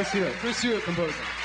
Chris Hewitt. Chris Hewitt composing.